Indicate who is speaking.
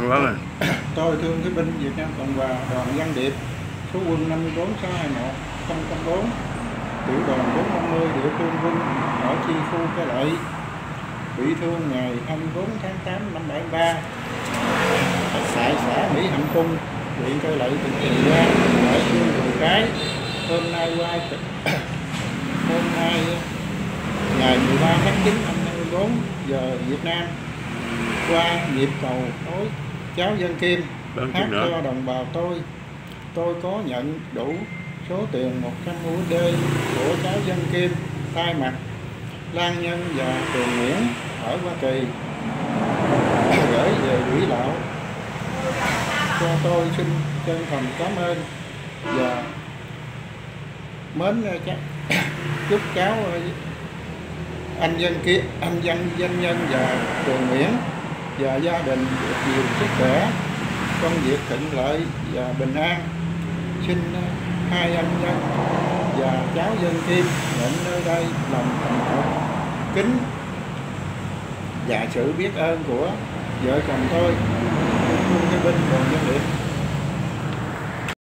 Speaker 1: Vâng, vâng rồi.
Speaker 2: Tôi thương cái binh Việt Nam Cộng Hòa đoàn Văn Điệp, số quân 54621 004 tiểu đoàn 450 địa phương quân ở chi khu cái lợi. Bị thương ngày 24 tháng 8 năm 73 tại xã Mỹ Hạnh Cung, huyện Cây Lợi, tỉnh Tiền Giang, ở xương Đường Cái. Hôm nay qua hôm nay, ngày 13 tháng 9 năm 54 giờ Việt Nam qua nhịp cầu tối cháu dân kim
Speaker 1: Vâng,
Speaker 2: hát cho đồng bào tôi. Tôi có nhận đủ số tiền 100 USD của cháu dân kim thay mặt Lan Nhân và Trường Nguyễn ở Hoa Kỳ gửi về quỹ lão cho tôi xin chân thành cảm ơn và mến chúc cháu ờ, anh dân kia anh dân doanh nhân và Trường Nguyễn và gia đình được nhiều sức khỏe, công việc thuận lợi và bình an. Xin ờ, hai anh dân và cháu dân kim nhận nơi đây lòng thành thật, kính và sự biết ơn của vợ chồng tôi. Thương cái binh đoàn dân điện